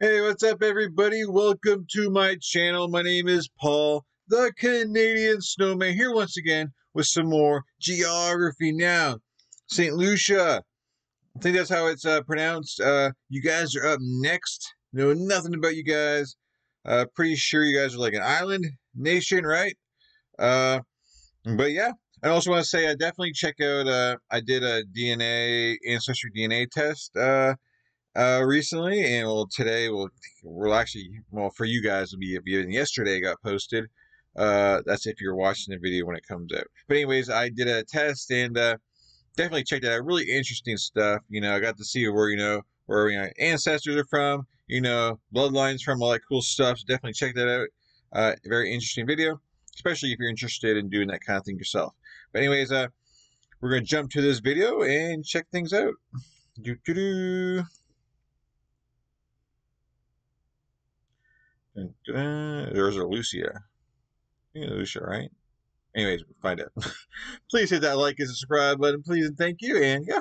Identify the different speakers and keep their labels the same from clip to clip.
Speaker 1: Hey, what's up, everybody? Welcome to my channel. My name is Paul, the Canadian Snowman, here once again with some more geography. Now, St. Lucia, I think that's how it's uh, pronounced. Uh, you guys are up next. Know nothing about you guys. Uh, pretty sure you guys are like an island nation, right? Uh, but yeah, I also want to say I definitely check out. Uh, I did a DNA ancestry DNA test. Uh, uh, recently, and well, today will we'll actually well for you guys will be even yesterday got posted. Uh, that's if you're watching the video when it comes out. But anyways, I did a test and uh, definitely checked out. Really interesting stuff. You know, I got to see where you know where know, ancestors are from. You know, bloodlines from all that cool stuff. So definitely check that out. Uh, very interesting video, especially if you're interested in doing that kind of thing yourself. But anyways, uh, we're gonna jump to this video and check things out. Do do do. There's a Lucia. Yeah, Lucia, right? Anyways, find out. please hit that like and subscribe button, please, and thank you. And yeah.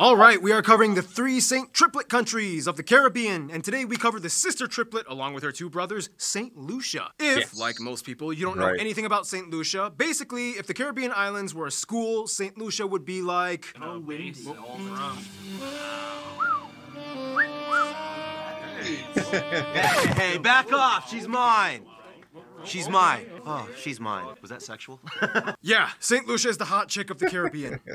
Speaker 2: All right, we are covering the three Saint Triplet countries of the Caribbean, and today we cover the sister triplet along with her two brothers, Saint Lucia. If,
Speaker 1: Yes.
Speaker 2: like most people, you don't know
Speaker 1: Right.
Speaker 2: anything about Saint Lucia, basically, if the Caribbean islands were a school, Saint Lucia would be like.
Speaker 3: Hey, back off! She's mine! She's mine. Oh, she's mine. Was that sexual?
Speaker 2: Yeah, Saint Lucia is the hot chick of the Caribbean.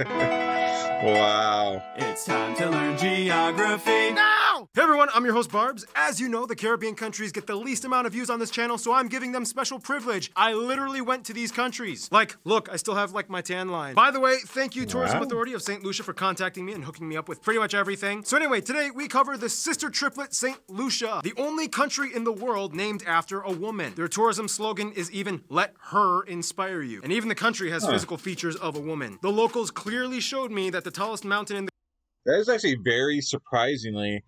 Speaker 1: Wow.
Speaker 4: It's time to learn geography.
Speaker 2: now! Hey everyone, I'm your host Barbs. As you know, the Caribbean countries get the least amount of views on this channel, so I'm giving them special privilege. I literally went to these countries. Like, look, I still have like my tan line. By the way, thank you Tourism
Speaker 1: Wow.
Speaker 2: Authority of St. Lucia for contacting me and hooking me up with pretty much everything. So anyway, today we cover the sister triplet St. Lucia, the only country in the world named after a woman. Their tourism slogan is even let her inspire you. And even the country has physical features of a woman. The locals clearly showed me that the tallest mountain in the
Speaker 1: That is actually very surprisingly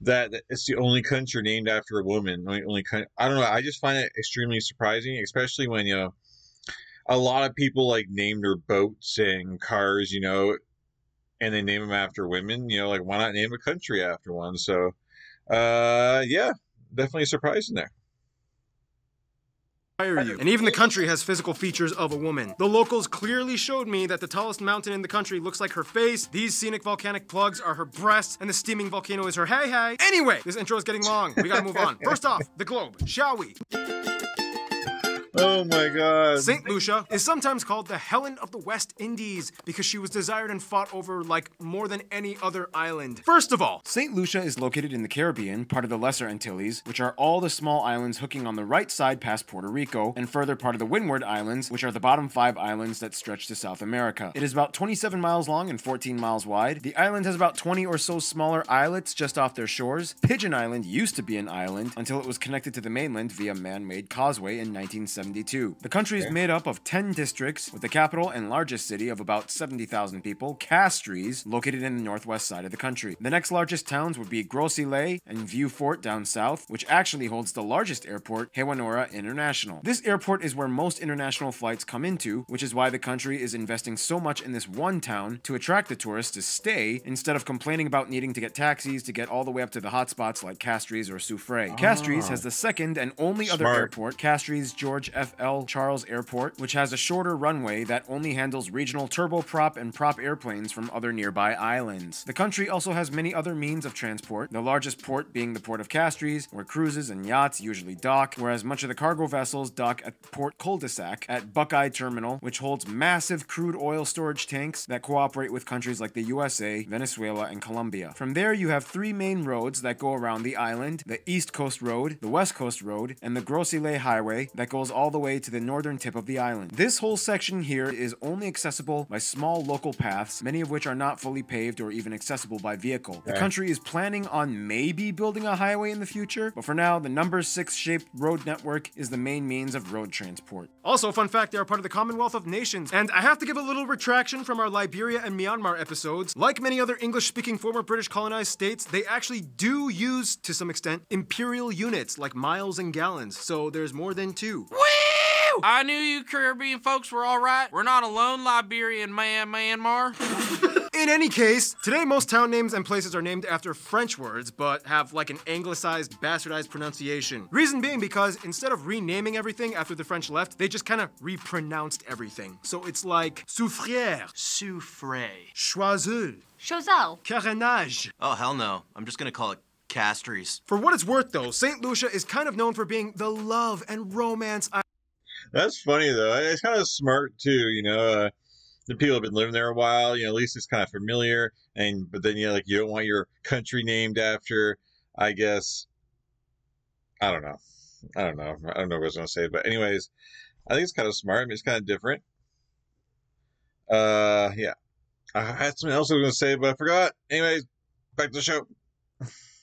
Speaker 1: that it's the only country named after a woman. Only, only coun- I don't know. I just find it extremely surprising, especially when you know a lot of people like name their boats and cars, you know, and they name them after women. You know, like why not name a country after one? So, uh, yeah, definitely surprising there.
Speaker 2: You. And even the country has physical features of a woman. The locals clearly showed me that the tallest mountain in the country looks like her face, these scenic volcanic plugs are her breasts, and the steaming volcano is her hey hey. Anyway, this intro is getting long. We gotta move on. First off, the globe, shall we?
Speaker 1: Oh my god.
Speaker 2: St. Lucia is sometimes called the Helen of the West Indies because she was desired and fought over like more than any other island. First of all, St. Lucia is located in the Caribbean, part of the Lesser Antilles, which are all the small islands hooking on the right side past Puerto Rico, and further part of the Windward Islands, which are the bottom five islands that stretch to South America. It is about 27 miles long and 14 miles wide. The island has about 20 or so smaller islets just off their shores. Pigeon Island used to be an island until it was connected to the mainland via man-made causeway in 1972. The country is made up of 10 districts, with the capital and largest city of about 70,000 people, Castries, located in the northwest side of the country. The next largest towns would be Gros-Islet and Vieux Fort down south, which actually holds the largest airport, Hewanorra International. This airport is where most international flights come into, which is why the country is investing so much in this one town to attract the tourists to stay instead of complaining about needing to get taxis to get all the way up to the hotspots like Castries or Soufrière. Castries ah. has the second and only other airport, Castries George F. L. Charles Airport, which has a shorter runway that only handles regional turboprop and prop airplanes from other nearby islands. The country also has many other means of transport, the largest port being the port of Castries, where cruises and yachts usually dock, whereas much of the cargo vessels dock at Port Cul-de-Sac at Buckeye Terminal, which holds massive crude oil storage tanks that cooperate with countries like the USA, Venezuela, and Colombia. From there, you have three main roads that go around the island the East Coast Road, the West Coast Road, and the Gros-Islet Highway that goes all the way to the northern tip of the island. This whole section here is only accessible by small local paths, many of which are not fully paved or even accessible by vehicle. The country is planning on maybe building a highway in the future, but for now, the number six shaped road network is the main means of road transport. Also, fun fact, they are part of the Commonwealth of Nations, and I have to give a little retraction from our Liberia and Myanmar episodes. Like many other English speaking former British colonized states, they actually do use, to some extent, imperial units like miles and gallons, so there's more than two.
Speaker 5: Woo! I knew you Caribbean folks were all right. We're not alone, Liberian man, Myanmar.
Speaker 2: In any case, today most town names and places are named after French words, but have like an anglicized, bastardized pronunciation. Reason being because instead of renaming everything after the French left, they just kind of repronounced everything. So it's like Soufrière,
Speaker 3: Souffre.
Speaker 2: Choiseul,
Speaker 5: choiseul,
Speaker 2: Carénage.
Speaker 3: Oh, hell no. I'm just gonna call it Castries.
Speaker 2: For what it's worth though, St. Lucia is kind of known for being the love and romance
Speaker 1: That's funny though. It's kind of smart too. You know, uh, the people have been living there a while. You know, at least it's kind of familiar. And but then you know, like you don't want your country named after. I guess. I don't know. I don't know. I don't know what I was gonna say, but anyways, I think it's kind of smart. I mean, it's kind of different. Uh, yeah. I had something else I was gonna say, but I forgot. Anyways, back to the show.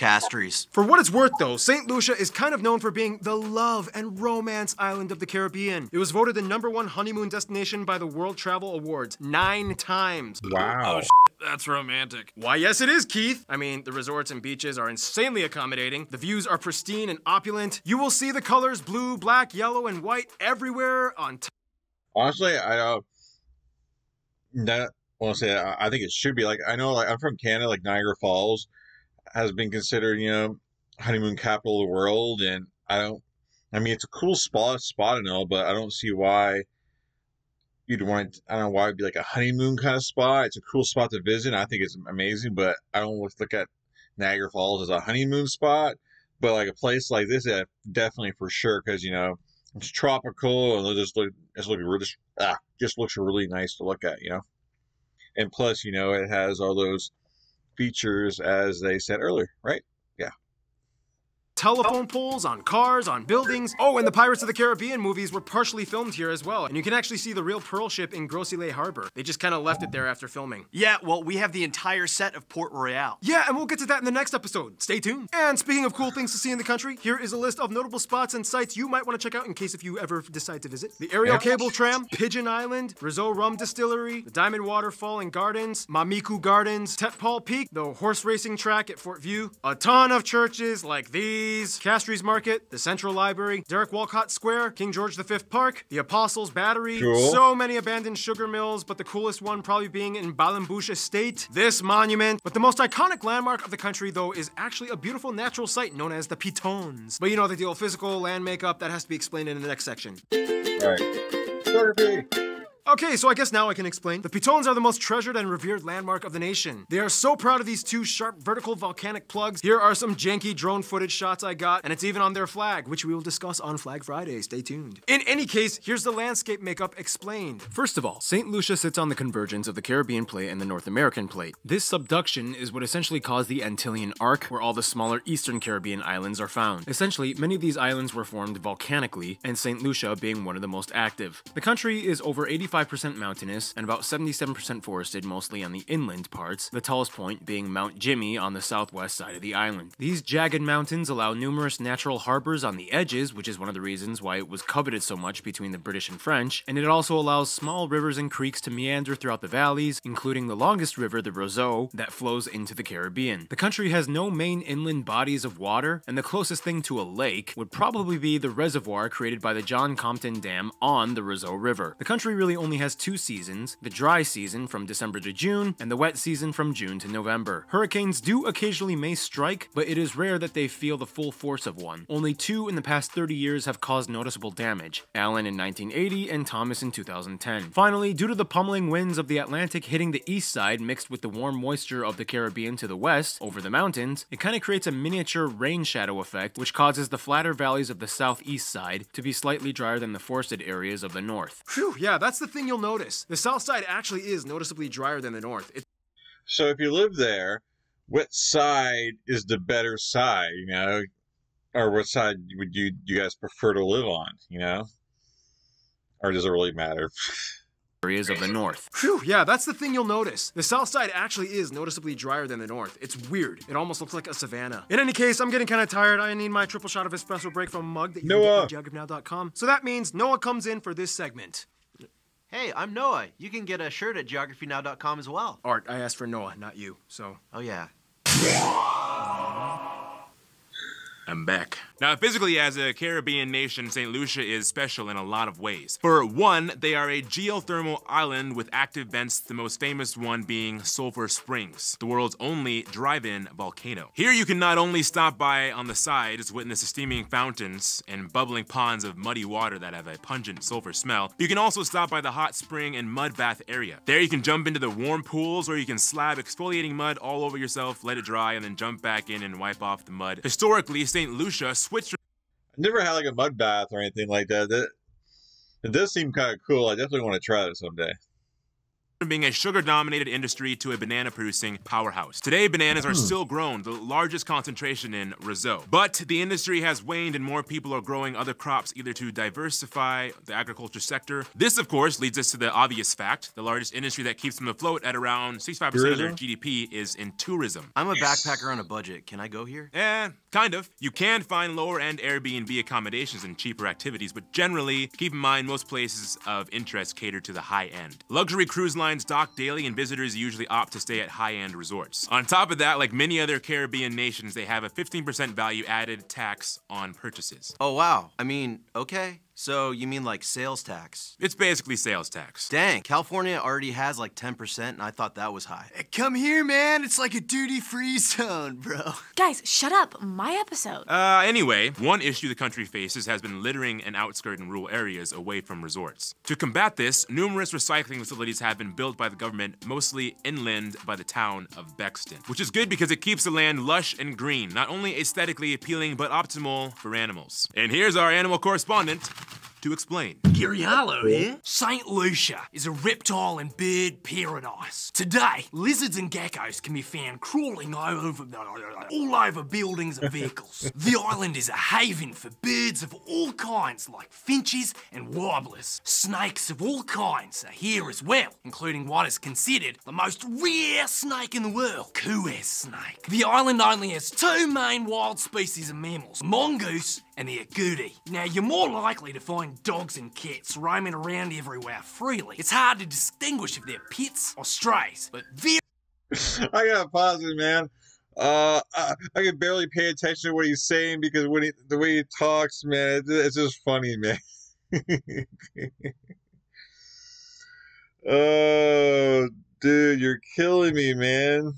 Speaker 3: Castries.
Speaker 2: For what it's worth, though, St. Lucia is kind of known for being the love and romance island of the Caribbean. It was voted the number one honeymoon destination by the World Travel Awards nine times.
Speaker 1: Wow.
Speaker 6: That's romantic.
Speaker 2: Why, yes, it is, Keith. I mean, the resorts and beaches are insanely accommodating. The views are pristine and opulent. You will see the colors blue, black, yellow, and white everywhere on top.
Speaker 1: Honestly, I uh, that want to say I I think it should be like I know like I'm from Canada, like Niagara Falls has been considered you know honeymoon capital of the world, and I don't. I mean, it's a cool spot spot and all, but I don't see why you'd want. It, I don't know why it'd be like a honeymoon kind of spot. It's a cool spot to visit. I think it's amazing, but I don't look at Niagara Falls as a honeymoon spot. But like a place like this, yeah, definitely for sure, because you know it's tropical and it just look it's looking really ah just looks really nice to look at, you know. And plus, you know, it has all those features as they said earlier, right?
Speaker 2: Telephone poles on cars, on buildings. Oh, and the Pirates of the Caribbean movies were partially filmed here as well. And you can actually see the real Pearl ship in Grosse Harbor. They just kind of left it there after filming.
Speaker 6: Yeah, well, we have the entire set of Port Royale.
Speaker 2: Yeah, and we'll get to that in the next episode. Stay tuned. And speaking of cool things to see in the country, here is a list of notable spots and sites you might want to check out in case if you ever decide to visit. The Aerial
Speaker 1: Yeah.
Speaker 2: Cable Tram, Pigeon Island, Roseau Rum Distillery, the Diamond Waterfall and Gardens, Mamiku Gardens, Tet Paul Peak, the horse racing track at Fort View, a ton of churches like these, Castries Market, the Central Library, Derek Walcott Square, King George V Park, the Apostles Battery,
Speaker 1: Cool.
Speaker 2: so many abandoned sugar mills, but the coolest one probably being in Balenbouche Estate, this monument. But the most iconic landmark of the country, though, is actually a beautiful natural site known as the Pitons. But you know, the deal physical land makeup, that has to be explained in the next section.
Speaker 1: All right.
Speaker 2: Okay, so I guess now I can explain. The Pitons are the most treasured and revered landmark of the nation. They are so proud of these two sharp vertical volcanic plugs. Here are some janky drone footage shots I got, and it's even on their flag, which we will discuss on Flag Friday. Stay tuned. In any case, here's the landscape makeup explained. First of all, St. Lucia sits on the convergence of the Caribbean plate and the North American plate. This subduction is what essentially caused the Antillean Arc, where all the smaller eastern Caribbean islands are found. Essentially, many of these islands were formed volcanically, and St. Lucia being one of the most active. The country is over 85% mountainous and about 77% forested, mostly on the inland parts, the tallest point being Mount Gimie on the southwest side of the island. These jagged mountains allow numerous natural harbors on the edges, which is one of the reasons why it was coveted so much between the British and French, and it also allows small rivers and creeks to meander throughout the valleys, including the longest river, the Roseau, that flows into the Caribbean. The country has no main inland bodies of water, and the closest thing to a lake would probably be the reservoir created by the John Compton Dam on the Roseau River. The country really only has two seasons the dry season from December to June, and the wet season from June to November. Hurricanes do occasionally may strike, but it is rare that they feel the full force of one. Only two in the past 30 years have caused noticeable damage Allen in 1980 and Thomas in 2010. Finally, due to the pummeling winds of the Atlantic hitting the east side mixed with the warm moisture of the Caribbean to the west over the mountains, it kind of creates a miniature rain shadow effect, which causes the flatter valleys of the southeast side to be slightly drier than the forested areas of the north. Phew, yeah, that's the thing you'll notice. The south side actually is noticeably drier than the north. It's
Speaker 1: So if you live there, what side is the better side? You know, or what side would you you guys prefer to live on? You know, or does it really matter?
Speaker 2: areas of the north. Phew, yeah, that's the thing you'll notice. The south side actually is noticeably drier than the north. It's weird. It almost looks like a savanna. In any case, I'm getting kind of tired. I need my triple shot of espresso break from a mug that you
Speaker 1: Noah.
Speaker 2: can get at geographynow.com. So that means Noah comes in for this segment.
Speaker 3: Hey, I'm Noah. You can get a shirt at geographynow.com as well.
Speaker 2: Art, I asked for Noah, not you. So
Speaker 3: Oh, yeah.
Speaker 2: I'm back.
Speaker 5: Now, physically, as a Caribbean nation, St. Lucia is special in a lot of ways. For one, they are a geothermal island with active vents, the most famous one being Sulphur Springs, the world's only drive-in volcano. Here you can not only stop by on the sides, witness the steaming fountains and bubbling ponds of muddy water that have a pungent sulfur smell, you can also stop by the hot spring and mud bath area. There you can jump into the warm pools or you can slab exfoliating mud all over yourself, let it dry, and then jump back in and wipe off the mud. Historically, St. Lucia switched
Speaker 1: I've never had like a mud bath or anything like that. That it does seem kind of cool. I definitely want to try that someday.
Speaker 5: From being a sugar dominated industry to a banana producing powerhouse. Today, bananas are still grown, the largest concentration in Roseau. But the industry has waned and more people are growing other crops either to diversify the agriculture sector. This, of course, leads us to the obvious fact the largest industry that keeps them afloat at around 65% of their GDP is in tourism.
Speaker 3: I'm a backpacker on a budget. Can I go here?
Speaker 5: Eh, kind of. You can find lower end Airbnb accommodations and cheaper activities, but generally, keep in mind most places of interest cater to the high end. Luxury cruise lines dock daily, and visitors usually opt to stay at high end resorts. On top of that, like many other Caribbean nations, they have a 15% value added tax on purchases.
Speaker 3: Oh, wow. I mean, okay. So you mean like sales tax?
Speaker 5: It's basically sales tax.
Speaker 3: Dang, California already has like 10%, and I thought that was high.
Speaker 6: Come here, man. It's like a duty-free zone, bro.
Speaker 7: Guys, shut up. My episode.
Speaker 5: Uh, anyway, one issue the country faces has been littering in outskirt and rural areas away from resorts. To combat this, numerous recycling facilities have been built by the government, mostly inland by the town of Bexon, which is good because it keeps the land lush and green, not only aesthetically appealing, but optimal for animals. And here's our animal correspondent to explain.
Speaker 8: Gary Harlow here. St. Lucia is a reptile and bird paradise. Today, lizards and geckos can be found crawling over, all over buildings and vehicles. the island is a haven for birds of all kinds, like finches and warblers. Snakes of all kinds are here as well, including what is considered the most rare snake in the world, Kues snake. The island only has two main wild species of mammals, mongoose and the agouti. Now, you're more likely to find dogs and cats roaming around everywhere freely. It's hard to distinguish if they're pets or strays, but very
Speaker 1: I gotta pause it, man. Uh, I, I can barely pay attention to what he's saying because when he, the way he talks, man, it's, it's just funny, man. oh, dude, you're killing me, man.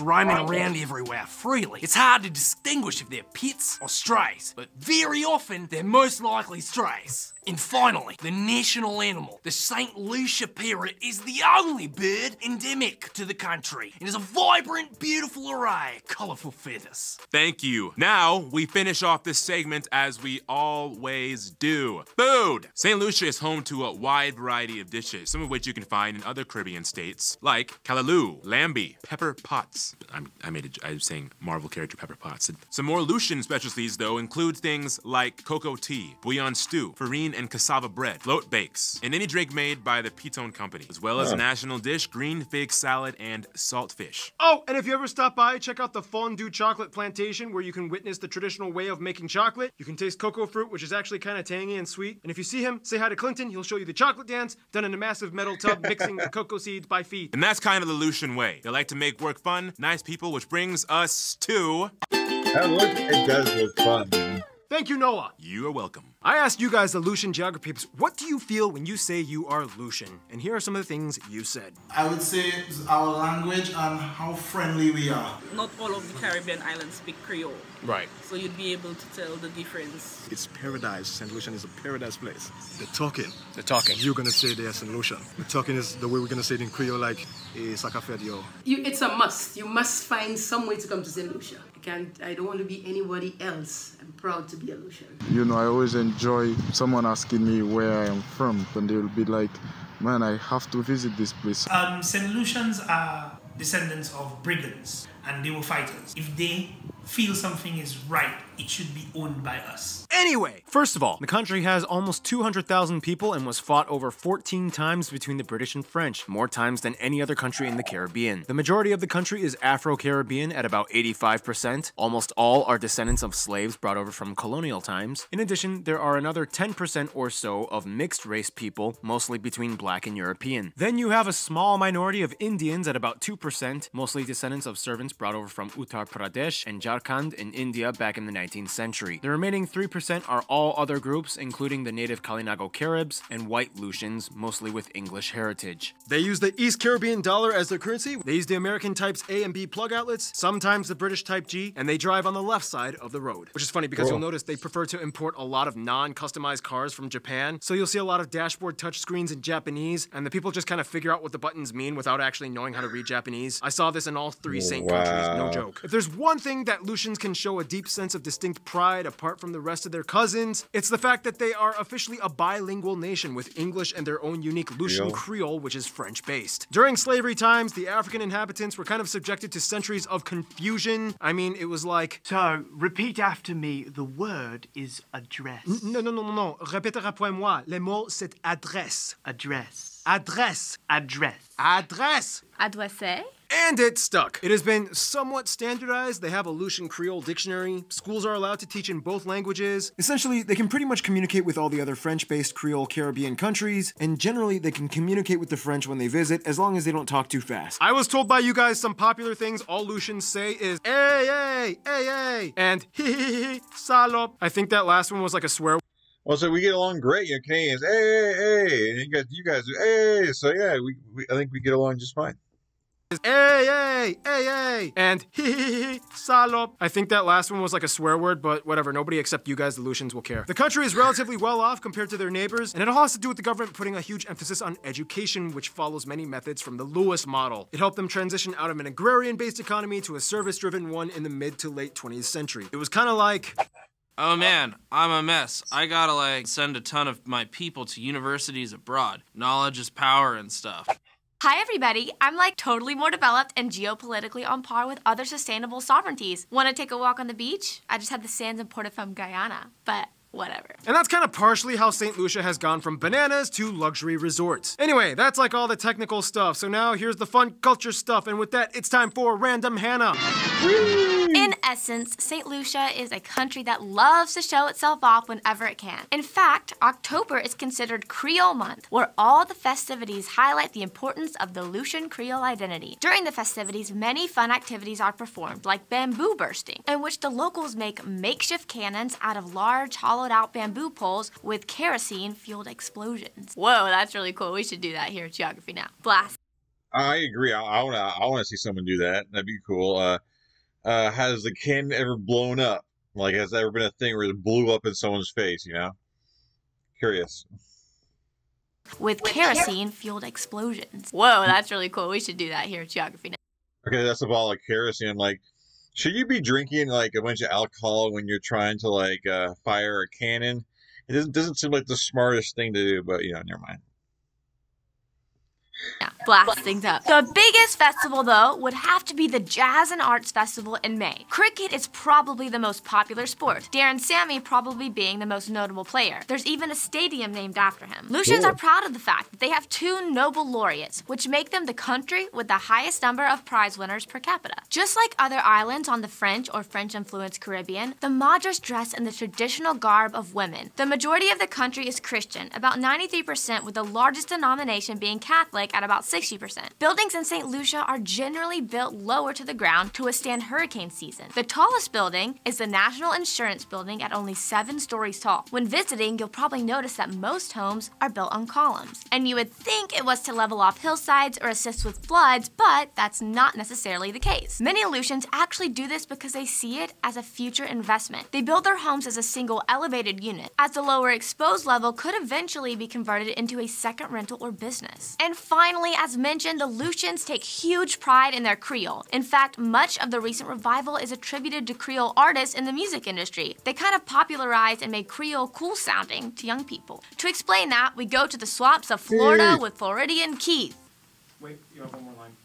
Speaker 8: Roaming around everywhere freely. It's hard to distinguish if they're pets or strays, but very often they're most likely strays. And finally, the national animal, the St. Lucia parrot, is the only bird endemic to the country and is a vibrant, beautiful array of colourful feathers.
Speaker 5: Thank you. Now, we finish off this segment as we always do. Food! St. Lucia is home to a wide variety of dishes, some of which you can find in other Caribbean states, like callaloo, lambi, pepper pots. I'm, I made a, I'm saying Marvel character pepper pots. Some more Lucian specialties, though, include things like cocoa tea, bouillon stew, farine and cassava bread, float bakes, and any drink made by the Piton Company, as well as a national dish, green fig salad, and saltfish.
Speaker 2: Oh, and if you ever stop by, check out the Fond Doux Chocolate Plantation, where you can witness the traditional way of making chocolate. You can taste cocoa fruit, which is actually kind of tangy and sweet. And if you see him, say hi to Clinton. He'll show you the chocolate dance done in a massive metal tub, mixing the cocoa seeds by feet.
Speaker 5: And that's kind of the Lucian way. They like to make work fun, nice people, which brings us to.
Speaker 1: That look, it does look fun.
Speaker 2: Thank you, Noah.
Speaker 5: You are welcome.
Speaker 2: I asked you guys, the Lucian geography peeps, what do you feel when you say you are Lucian? And here are some of the things you said.
Speaker 9: I would say our language and how friendly we are.
Speaker 10: Not all of the Caribbean islands speak Creole,
Speaker 2: Right.
Speaker 10: so you'd be able to tell the difference.
Speaker 11: It's paradise. St. Lucian is a paradise place. The talking.
Speaker 2: The talking.
Speaker 11: You're gonna say they are St. Lucian. The talking is the way we're gonna say it in Creole, like eh, Sakafedio.
Speaker 12: You, it's a must. You must find some way to come to St. Lucia. I can't. I don't want to be anybody else. I'm proud to be a Lucian.
Speaker 13: You know, I always enjoy someone asking me where I am from, and they'll be like, man, I have to visit this place.
Speaker 9: Um, St. Lucians are descendants of brigands and they were fighters. If they feel something is right, it should be owned by us.
Speaker 2: Anyway, first of all, the country has almost 200,000 people and was fought over 14 times between the British and French, more times than any other country in the Caribbean. The majority of the country is Afro-Caribbean at about 85%. Almost all are descendants of slaves brought over from colonial times. In addition, there are another 10% or so of mixed race people, mostly between black and European. Then you have a small minority of Indians at about 2%, mostly descendants of servants brought over from Uttar Pradesh and Jharkhand Jharkhand in India back in the 19th century. The remaining 3% are all other groups, including the native Kalinago Caribs and white Lucians, mostly with English heritage. They use the East Caribbean dollar as their currency. They use the American types A and B plug outlets, sometimes the British type G, and they drive on the left side of the road. Which is funny because
Speaker 1: Cool.
Speaker 2: you'll notice they prefer to import a lot of non-customized cars from Japan. So you'll see a lot of dashboard touchscreens in Japanese, and the people just kind of figure out what the buttons mean without actually knowing how to read Japanese. I saw this in all three Saint countries, no joke. If there's one thing that Lucians can show a deep sense of distinct pride apart from the rest of their cousins, it's the fact that they are officially a bilingual nation with English and their own unique Lucian
Speaker 1: Creole.
Speaker 2: Creole, which is French based. During slavery times, the African inhabitants were kind of subjected to centuries of confusion. I mean, it was like.
Speaker 14: So, repeat after me. The word is address.
Speaker 2: Non, non, non, non, non. Répétez après moi. Le mot, c'est adresse.
Speaker 14: Address.
Speaker 2: Adresse.
Speaker 14: Address.
Speaker 2: Adresse.
Speaker 7: Adresse?
Speaker 2: And it stuck. It has been somewhat standardized. They have a Lucian Creole dictionary. Schools are allowed to teach in both languages. Essentially, they can pretty much communicate with all the other French based Creole Caribbean countries, and generally, they can communicate with the French when they visit as long as they don't talk too fast. I was told by you guys some popular things all Lucians say is hey, hey, hey, hey, and hee hee hee, salop. I think that last one was like a swear
Speaker 1: Well, so we get along great, you know, Canadians. Hey, hey, hey, and you guys, you guys, hey. So yeah, we, we, I think we get along just fine.
Speaker 2: Hey, hey, hey, hey, and hee salop. I think that last one was like a swear word, but whatever. Nobody except you guys, the Lucians, will care. The country is relatively well off compared to their neighbors, and it all has to do with the government putting a huge emphasis on education, which follows many methods from the Lewis model. It helped them transition out of an agrarian based economy to a service driven one in the mid to late 20th century. It was kind of like.
Speaker 15: Oh man, I'm a mess. I gotta like send a ton of my people to universities abroad. Knowledge is power and stuff.
Speaker 7: Hi, everybody. I'm like totally more developed and geopolitically on par with other sustainable sovereignties. Want to take a walk on the beach? I just had the sands imported from Guyana, but whatever.
Speaker 2: And that's kind of partially how St. Lucia has gone from bananas to luxury resorts. Anyway, that's like all the technical stuff. So now here's the fun culture stuff. And with that, it's time for Random Hannah.
Speaker 7: In essence, St. Lucia is a country that loves to show itself off whenever it can. In fact, October is considered Creole Month, where all the festivities highlight the importance of the Lucian Creole identity. During the festivities, many fun activities are performed, like bamboo bursting, in which the locals make makeshift cannons out of large, hollowed out bamboo poles with kerosene fueled explosions. Whoa, that's really cool. We should do that here at Geography Now. Blast.
Speaker 1: I agree. I, I wanna, I wanna see someone do that. That'd be cool. Uh, uh, has the cannon ever blown up? Like, has there ever been a thing where it blew up in someone's face? You know, curious.
Speaker 7: With kerosene fueled explosions. Whoa, that's really cool. We should do that here at Geography Now.
Speaker 1: Okay, that's a ball of kerosene. Like, should you be drinking like a bunch of alcohol when you're trying to like uh, fire a cannon? It doesn't doesn't seem like the smartest thing to do, but you know, never mind.
Speaker 7: Yeah, blast things up. The biggest festival, though, would have to be the Jazz and Arts Festival in May. Cricket is probably the most popular sport, Darren Sammy probably being the most notable player. There's even a stadium named after him. Lucians
Speaker 16: Cool.
Speaker 7: are proud of the fact that they have two Nobel laureates, which make them the country with the highest number of prize winners per capita. Just like other islands on the French or French influenced Caribbean, the Madras dress in the traditional garb of women. The majority of the country is Christian, about 93%, with the largest denomination being Catholic at about 60%. Buildings in St. Lucia are generally built lower to the ground to withstand hurricane season. The tallest building is the National Insurance Building at only seven stories tall. When visiting, you'll probably notice that most homes are built on columns. And you would think it was to level off hillsides or assist with floods, but that's not necessarily the case. Many Aleutians actually do this because they see it as a future investment. They build their homes as a single elevated unit, as the lower exposed level could eventually be converted into a second rental or business. And as mentioned, the Lucians take huge pride in their Creole. In fact, much of the recent revival is attributed to Creole artists in the music industry. They kind of popularized and made Creole cool sounding to young people. To explain that, we go to the swamps of Florida
Speaker 2: Keith.
Speaker 7: with Floridian Keith.
Speaker 2: Wait, you have one more line.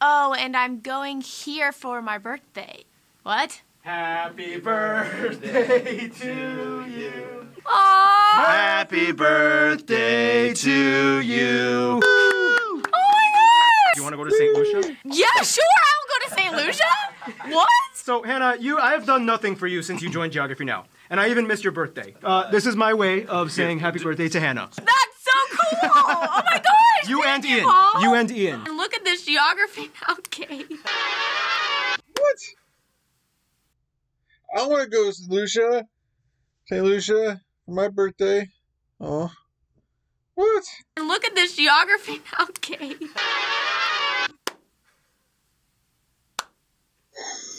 Speaker 7: Oh, and I'm going here for my birthday. What?
Speaker 2: Happy birthday to you.
Speaker 7: Aww.
Speaker 3: Happy birthday to you.
Speaker 7: Oh my gosh!
Speaker 2: Do you want to go to St. Lucia?
Speaker 7: Yeah, sure, I'll go to St. Lucia. What?
Speaker 2: So, Hannah, you I have done nothing for you since you joined Geography Now. And I even missed your birthday. Uh, this is my way of saying happy birthday to Hannah.
Speaker 7: That's so cool! Oh my gosh!
Speaker 2: You
Speaker 7: thank
Speaker 2: and Ian.
Speaker 7: Paul.
Speaker 2: You and Ian.
Speaker 7: And look at this geography now, Kate.
Speaker 1: What? I want to go to St. Lucia. St. Lucia for my birthday. Oh. What?
Speaker 7: Look at this geography now, Kate.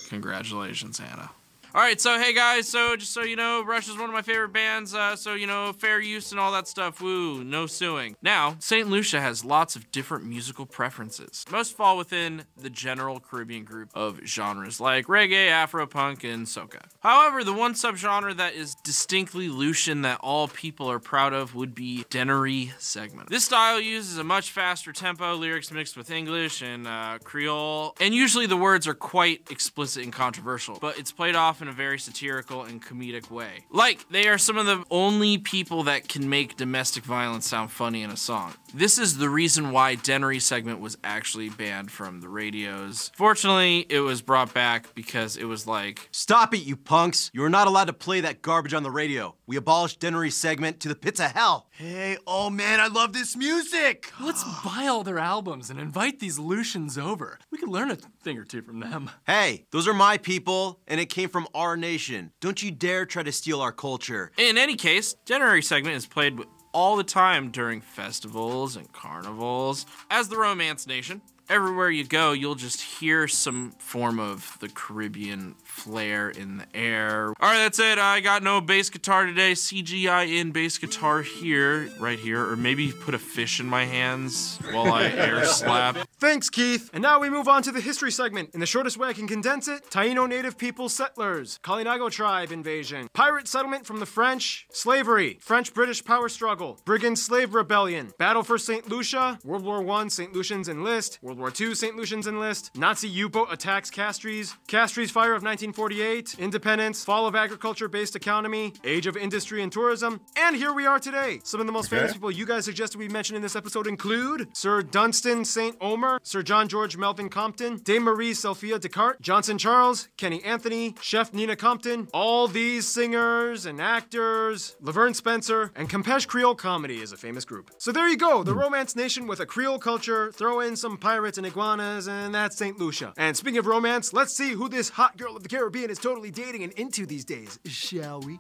Speaker 15: Congratulations, Hannah. All right, so hey guys, so just so you know, Rush is one of my favorite bands, uh, so you know, fair use and all that stuff, woo, no suing. Now, St. Lucia has lots of different musical preferences. Most fall within the general Caribbean group of genres like reggae, afro-punk, and soca. However, the one subgenre that is distinctly Lucian that all people are proud of would be Dennery segment. This style uses a much faster tempo, lyrics mixed with English and uh, Creole, and usually the words are quite explicit and controversial, but it's played off in a very satirical and comedic way. Like, they are some of the only people that can make domestic violence sound funny in a song. This is the reason why Dennery segment was actually banned from the radios. Fortunately, it was brought back because it was like,
Speaker 3: Stop it, you punks! You are not allowed to play that garbage on the radio. We abolished Dennery segment to the pits of hell.
Speaker 6: Hey, oh man, I love this music!
Speaker 8: Let's buy all their albums and invite these Lucians over. We could learn a thing or two from them.
Speaker 3: Hey, those are my people, and it came from our nation. Don't you dare try to steal our culture.
Speaker 15: In any case, Dennery segment is played all the time during festivals and carnivals. As the Romance Nation, everywhere you go, you'll just hear some form of the Caribbean flair in the air. All right, that's it. I got no bass guitar today. CGI in bass guitar here, right here, or maybe put a fish in my hands while I air slap.
Speaker 2: Thanks, Keith. And now we move on to the history segment. In the shortest way I can condense it, Taino native people settlers, Kalinago tribe invasion, pirate settlement from the French, slavery, French-British power struggle, brigand slave rebellion, battle for St. Lucia, World War I, St. Lucians enlist, World War II, St. Lucians enlist, Nazi U-boat attacks Castries, Castries fire of 1948, independence, fall of agriculture-based economy, age of industry and tourism, and here we are today. Some of the most
Speaker 1: Okay.
Speaker 2: famous people you guys suggested we mention in this episode include Sir Dunstan St. Omer, Sir John George Melvin Compton, Dame Marie Selipha Descartes, Johnson Charles, Kenny Anthony, Chef Nina Compton. All these singers and actors, Laverne Spencer, and Campeche Creole Comedy is a famous group. So there you go, the hmm. Romance Nation with a Creole culture, throw in some pirates and iguanas, and that's St. Lucia. And speaking of romance, let's see who this hot girl of the Caribbean is totally dating and into these days, shall we?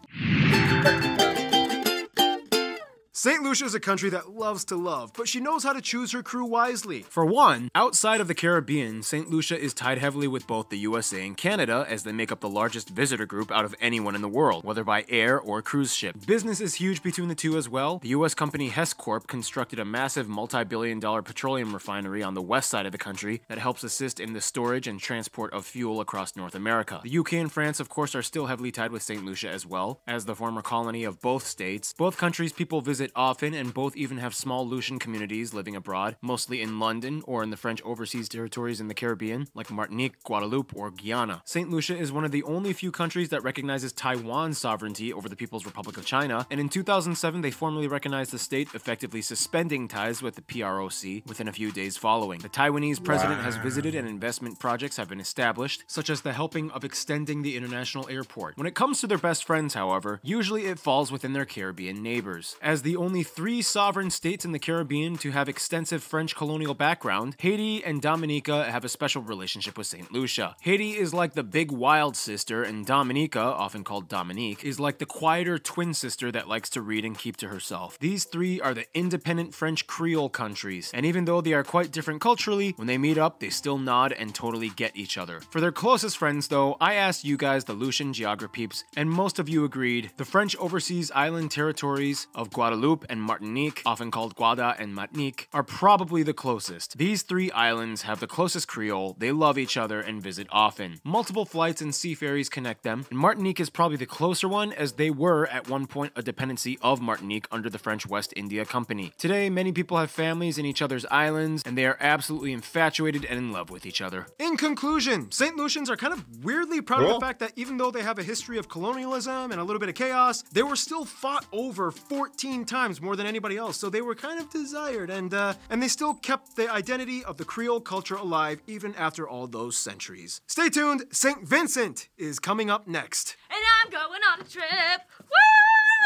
Speaker 2: St. Lucia is a country that loves to love, but she knows how to choose her crew wisely. For one, outside of the Caribbean, St. Lucia is tied heavily with both the USA and Canada, as they make up the largest visitor group out of anyone in the world, whether by air or cruise ship. Business is huge between the two as well. The US company Hess Corp constructed a massive multi billion dollar petroleum refinery on the west side of the country that helps assist in the storage and transport of fuel across North America. The UK and France, of course, are still heavily tied with St. Lucia as well. As the former colony of both states, both countries people visit often, and both even have small Lucian communities living abroad, mostly in London or in the French overseas territories in the Caribbean, like Martinique, Guadeloupe, or Guyana. St. Lucia is one of the only few countries that recognizes Taiwan's sovereignty over the People's Republic of China, and in 2007 they formally recognized the state, effectively suspending ties with the PROC within a few days following. The Taiwanese president has visited and investment projects have been established, such as the helping of extending the international airport. When it comes to their best friends, however, usually it falls within their Caribbean neighbors. As the only three sovereign states in the Caribbean to have extensive French colonial background, Haiti and Dominica have a special relationship with St. Lucia. Haiti is like the big wild sister, and Dominica, often called Dominique, is like the quieter twin sister that likes to read and keep to herself. These three are the independent French Creole countries, and even though they are quite different culturally, when they meet up, they still nod and totally get each other. For their closest friends, though, I asked you guys, the Lucian geography peeps, and most of you agreed. The French overseas island territories of Guadeloupe and Martinique, often called Guada and Martinique, are probably the closest. These three islands have the closest Creole, they love each other and visit often. Multiple flights and sea ferries connect them, and Martinique is probably the closer one as they were at one point a dependency of Martinique under the French West India Company. Today, many people have families in each other's islands, and they are absolutely infatuated and in love with each other. In conclusion, St. Lucians are kind of weirdly proud of the fact that even though they have a history of colonialism and a little bit of chaos, they were still fought over 14 times more than anybody else. So they were kind of desired, and uh, and they still kept the identity of the Creole culture alive even after all those centuries. Stay tuned. St. Vincent is coming up next.
Speaker 7: And I'm going on a trip. Woo!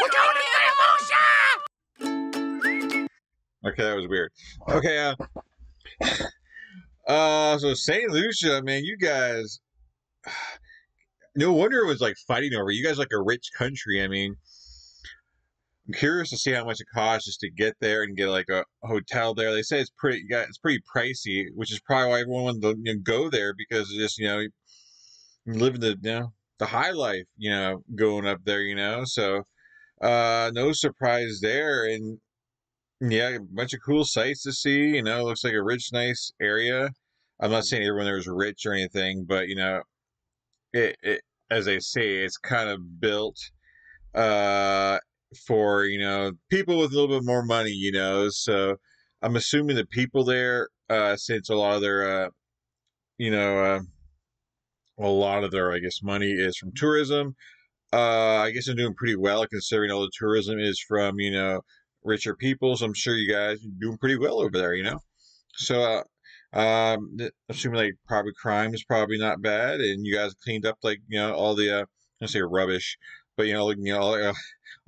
Speaker 7: We're going to St. Lucia!
Speaker 1: Okay, that was weird. Okay, uh, uh, so Saint Lucia, man, you guys, no wonder it was like fighting over. You guys like a rich country. I mean, I'm curious to see how much it costs just to get there and get like a hotel there. They say it's pretty, yeah, it's pretty pricey, which is probably why everyone wanted to you know, go there because it's just you know living the you know the high life, you know, going up there, you know. So uh no surprise there, and yeah, a bunch of cool sights to see. You know, looks like a rich, nice area. I'm not saying everyone there is rich or anything, but you know, it, it as they say, it's kind of built uh for you know people with a little bit more money. You know, so I'm assuming the people there, uh, since a lot of their, uh, you know, uh, a lot of their, I guess, money is from tourism. Uh, I guess I'm doing pretty well considering all the tourism is from you know richer people. So I'm sure you guys are doing pretty well over there. You know, so uh, um, assuming like probably crime is probably not bad, and you guys cleaned up like you know all the uh, I say rubbish, but you know like, you know all, uh,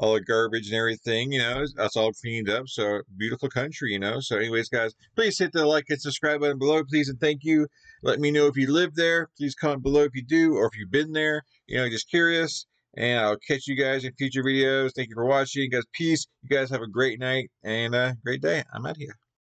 Speaker 1: all the garbage and everything. You know that's all cleaned up. So beautiful country. You know. So anyways, guys, please hit the like and subscribe button below, please, and thank you. Let me know if you live there. Please comment below if you do, or if you've been there. You know, just curious. And I'll catch you guys in future videos. Thank you for watching. Guys, peace. You guys have a great night and a great day. I'm out here.